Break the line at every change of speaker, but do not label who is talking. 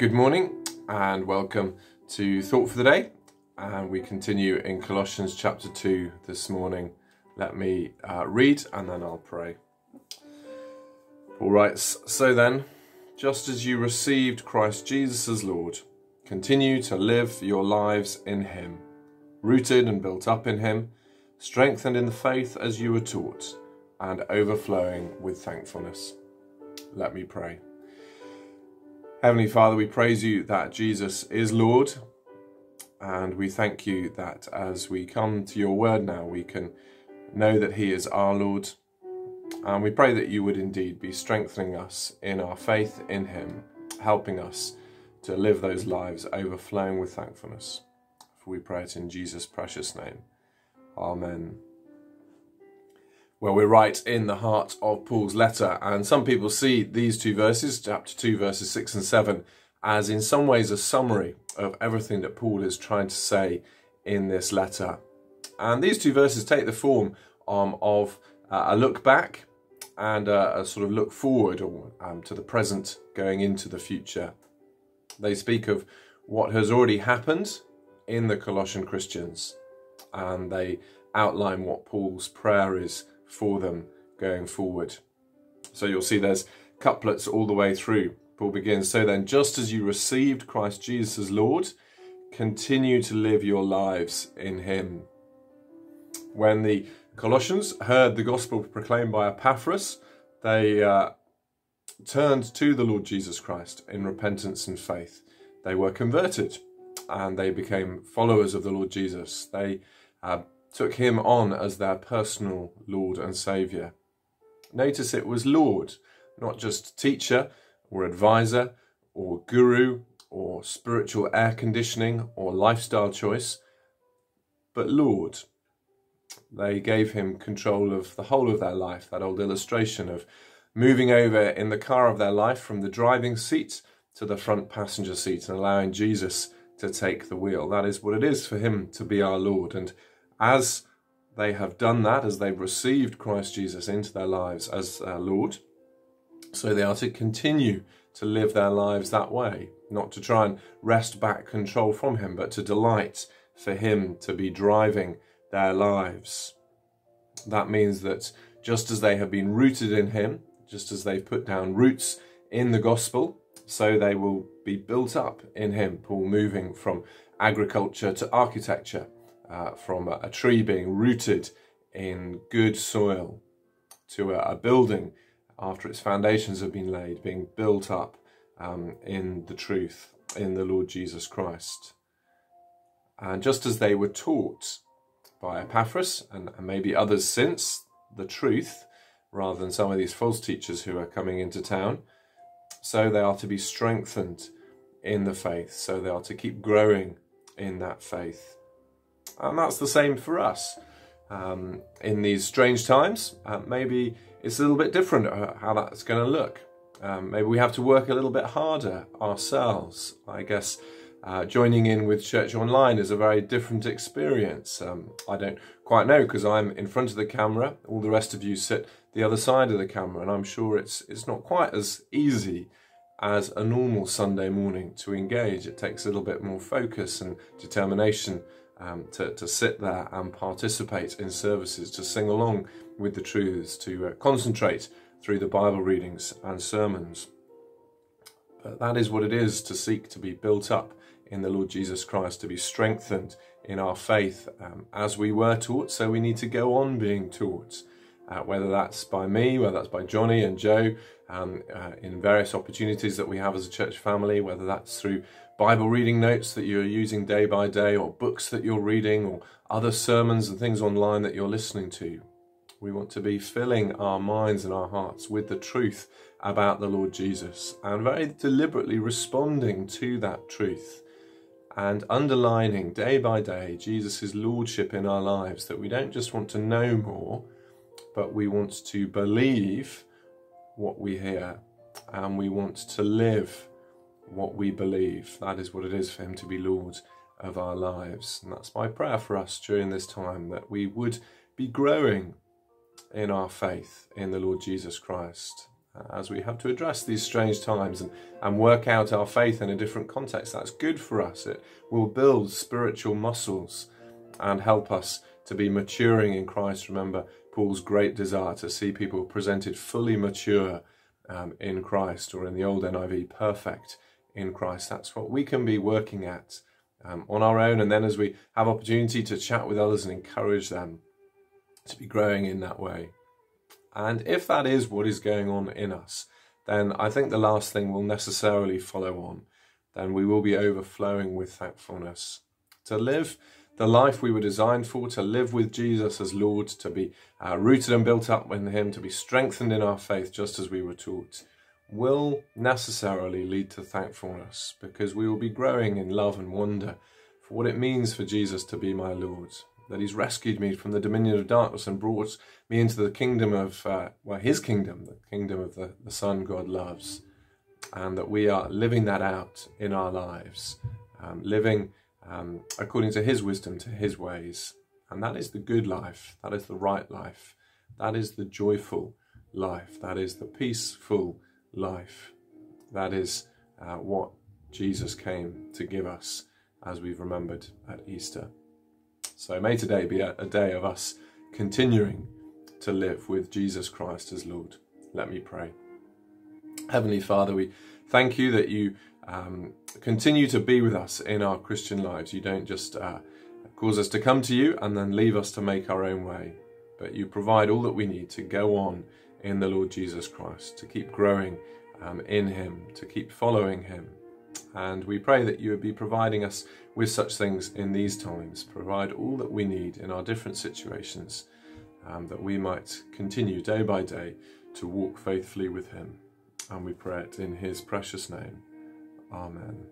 good morning and welcome to Thought for the Day. And we continue in Colossians chapter 2 this morning. Let me uh, read and then I'll pray. Paul writes So then, just as you received Christ Jesus as Lord, continue to live your lives in Him, rooted and built up in Him, strengthened in the faith as you were taught, and overflowing with thankfulness. Let me pray. Heavenly Father, we praise you that Jesus is Lord, and we thank you that as we come to your word now, we can know that He is our Lord. And we pray that you would indeed be strengthening us in our faith in Him, helping us to live those lives overflowing with thankfulness. For we pray it in Jesus' precious name. Amen. Well, we're right in the heart of Paul's letter, and some people see these two verses, chapter 2, verses 6 and 7, as in some ways a summary of everything that Paul is trying to say in this letter. And these two verses take the form um, of uh, a look back and uh, a sort of look forward or, um, to the present going into the future. They speak of what has already happened in the Colossian Christians, and they outline what Paul's prayer is for them going forward. So you'll see there's couplets all the way through. Paul begins, So then, just as you received Christ Jesus as Lord, continue to live your lives in him. When the Colossians heard the gospel proclaimed by Epaphras, they uh, turned to the Lord Jesus Christ in repentance and faith. They were converted and they became followers of the Lord Jesus. They uh, took him on as their personal Lord and Saviour. Notice it was Lord, not just teacher or advisor or guru or spiritual air conditioning or lifestyle choice, but Lord. They gave him control of the whole of their life, that old illustration of moving over in the car of their life from the driving seat to the front passenger seat and allowing Jesus to take the wheel. That is what it is for him to be our Lord. And as they have done that, as they've received Christ Jesus into their lives as their Lord, so they are to continue to live their lives that way, not to try and wrest back control from Him, but to delight for Him to be driving their lives. That means that just as they have been rooted in Him, just as they've put down roots in the gospel, so they will be built up in Him. Paul moving from agriculture to architecture, uh, from a, a, tree being rooted in good soil to a, a, building after its foundations have been laid, being built up um, in the truth, in the Lord Jesus Christ. And just as they were taught by Epaphras and, and maybe others since the truth, rather than some of these false teachers who are coming into town, so they are to be strengthened in the faith, so they are to keep growing in that faith. And that's the same for us. Um, in these strange times, uh, maybe it's a little bit different uh, how that's going to look. Um, maybe we have to work a little bit harder ourselves. I guess uh, joining in with Church Online is a very different experience. Um, I don't quite know because I'm in front of the camera. All the rest of you sit the other side of the camera, and I'm sure it's it's not quite as easy as a normal Sunday morning to engage. It takes a little bit more focus and determination um, to, to sit there and participate in services, to sing along with the truths, to uh, concentrate through the Bible readings and sermons. But that is what it is to seek to be built up in the Lord Jesus Christ, to be strengthened in our faith um, as we were taught, so we need to go on being taught. Uh, whether that's by me, whether that's by Johnny and Joe, um, uh, in various opportunities that we have as a church family, whether that's through Bible reading notes that you're using day by day, or books that you're reading, or other sermons and things online that you're listening to. We want to be filling our minds and our hearts with the truth about the Lord Jesus and very deliberately responding to that truth and underlining day by day Jesus' lordship in our lives. That we don't just want to know more, but we want to believe what we hear and we want to live what we believe. That is what it is for Him to be Lord of our lives. And that's my prayer for us during this time that we would be growing in our faith in the Lord Jesus Christ uh, as we have to address these strange times and, and work out our faith in a different context. That's good for us. It will build spiritual muscles and help us to be maturing in Christ. Remember Paul's great desire to see people presented fully mature um, in Christ, or in the old NIV, perfect in Christ. That's what we can be working at um, on our own. And then as we have opportunity to chat with others and encourage them to be growing in that way. And if that is what is going on in us, then I think the last thing will necessarily follow on. Then we will be overflowing with thankfulness. To live the life we were designed for, to live with Jesus as Lord, to be uh, rooted and built up in Him, to be strengthened in our faith, just as we were taught, will necessarily lead to thankfulness because we will be growing in love and wonder for what it means for Jesus to be my Lord. That He's rescued me from the dominion of darkness and brought me into the kingdom of, uh, well, His kingdom, the kingdom of the, the Son God loves. And that we are living that out in our lives, um, living um, according to his wisdom, to his ways. And that is the good life, that is the right life, that is the joyful life, that is the peaceful life. That is uh, what Jesus came to give us as we've remembered at Easter. So may today be a, a day of us continuing to live with Jesus Christ as Lord. Let me pray. Heavenly Father, we thank you that you um, continue to be with us in our Christian lives. You don't just uh, cause us to come to you and then leave us to make our own way, but you provide all that we need to go on in the Lord Jesus Christ, to keep growing um, in Him, to keep following Him. And we pray that you would be providing us with such things in these times. Provide all that we need in our different situations, um, that we might continue day by day to walk faithfully with Him. And we pray it in His precious name. Amen.